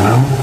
44